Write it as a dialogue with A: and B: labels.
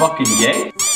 A: fucking gay?